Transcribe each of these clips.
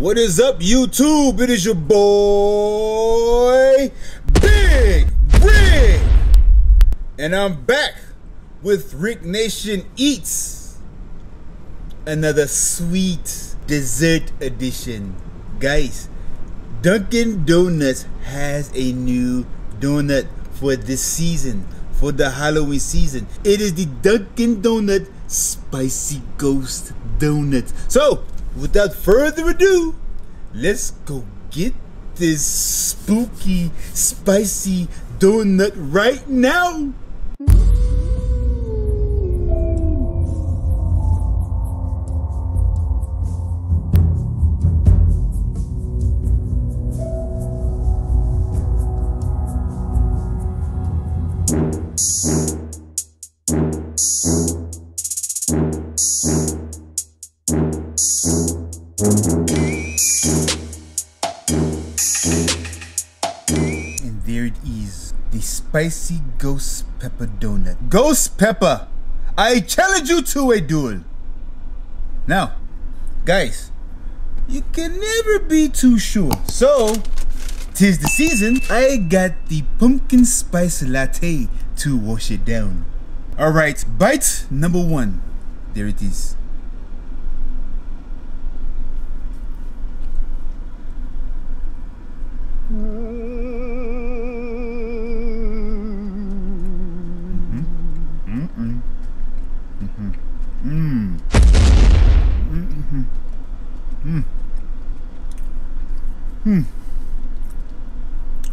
What is up, YouTube? It is your boy, Big Rick. And I'm back with Rick Nation Eats. Another sweet dessert edition. Guys, Dunkin' Donuts has a new donut for this season, for the Halloween season. It is the Dunkin' Donut Spicy Ghost Donut. So, without further ado, let's go get this spooky, spicy donut right now. The spicy ghost pepper donut. Ghost pepper, I challenge you to a duel. Now, guys, you can never be too sure. So, tis the season. I got the pumpkin spice latte to wash it down. All right, bite number one. There it is.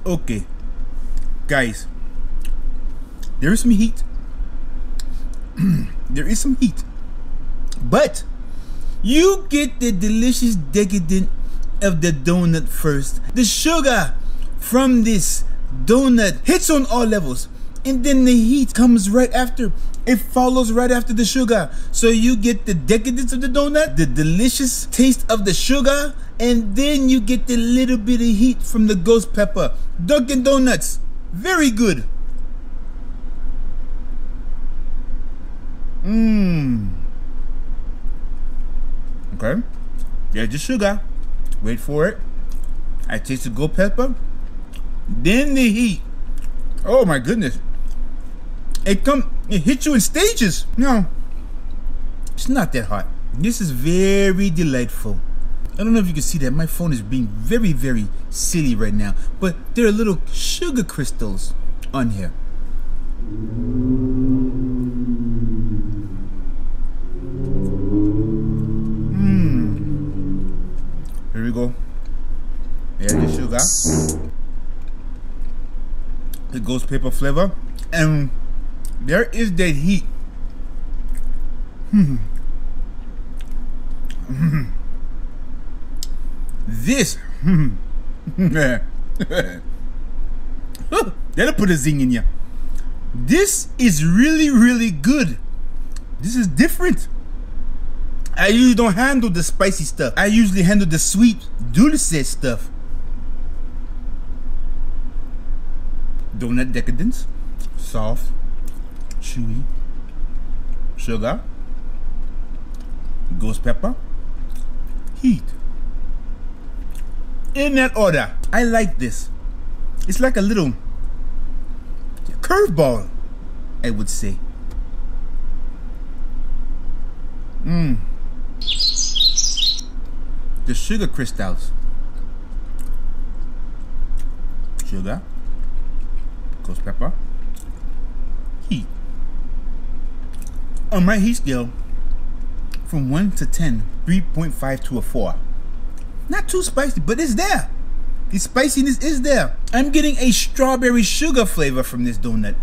Okay, guys, there is some heat. there is some heat, but you get the delicious decadent of the donut first. The sugar from this donut hits on all levels, and then the heat comes right after. It follows right after the sugar. So you get the decadence of the donut, the delicious taste of the sugar, and then you get the little bit of heat from the ghost pepper. Dunkin' Donuts, very good. Mmm. Okay. There's the sugar. Wait for it. I taste the ghost pepper. Then the heat. Oh my goodness. It come it hits you in stages. No. It's not that hot. This is very delightful. I don't know if you can see that. My phone is being very, very silly right now. But there are little sugar crystals on here. Mmm. Here we go. There's the sugar. The ghost pepper flavor. And there is the heat. Hmm. Hmm. This. Hmm. That'll put a zing in you. This is really, really good. This is different. I usually don't handle the spicy stuff. I usually handle the sweet, dulce stuff. Donut decadence. Soft, chewy, sugar, ghost pepper, heat. In that order. I like this. It's like a little curveball, I would say. Mmm. The sugar crystals. Sugar. Ghost pepper. Heat. On my heat scale, from 1 to 10, 3.5 to a 4. Not too spicy, but it's there. The spiciness is there. I'm getting a strawberry sugar flavor from this donut.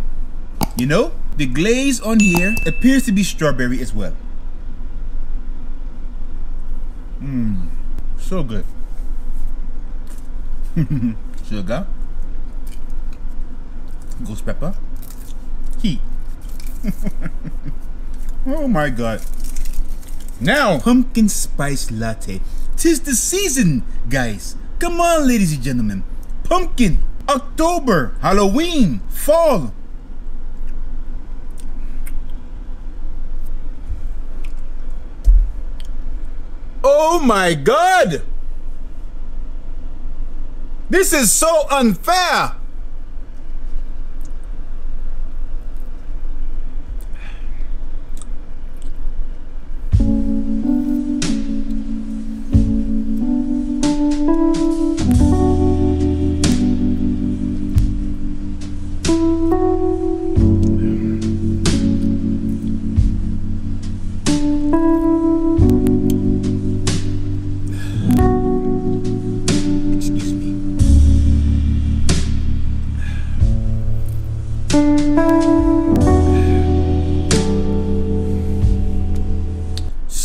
You know, the glaze on here appears to be strawberry as well. Mmm, so good. sugar, ghost pepper, heat. oh my god. Now, pumpkin spice latte. Tis the season, guys. Come on, ladies and gentlemen. Pumpkin, October, Halloween, fall. Oh my god! This is so unfair.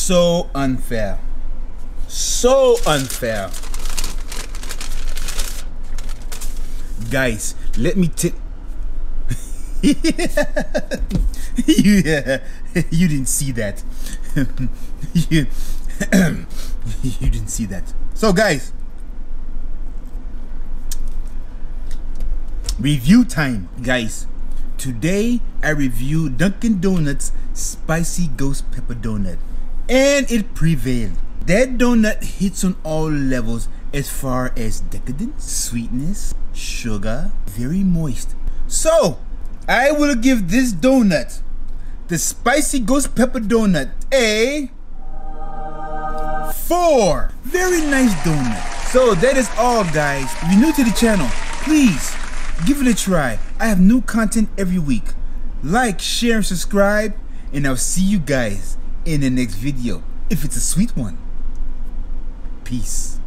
So unfair. So unfair. Guys, let me take. you, you didn't see that. you, you didn't see that. So, guys, review time, guys. Today I review Dunkin' Donuts Spicy Ghost Pepper Donut, and it prevailed. That donut hits on all levels as far as decadence, sweetness, sugar, very moist. So, I will give this donut, the Spicy Ghost Pepper Donut, a four. Very nice donut. So that is all guys. If you're new to the channel, please give it a try. I have new content every week. Like, share, and subscribe, and I'll see you guys in the next video. If it's a sweet one. Peace.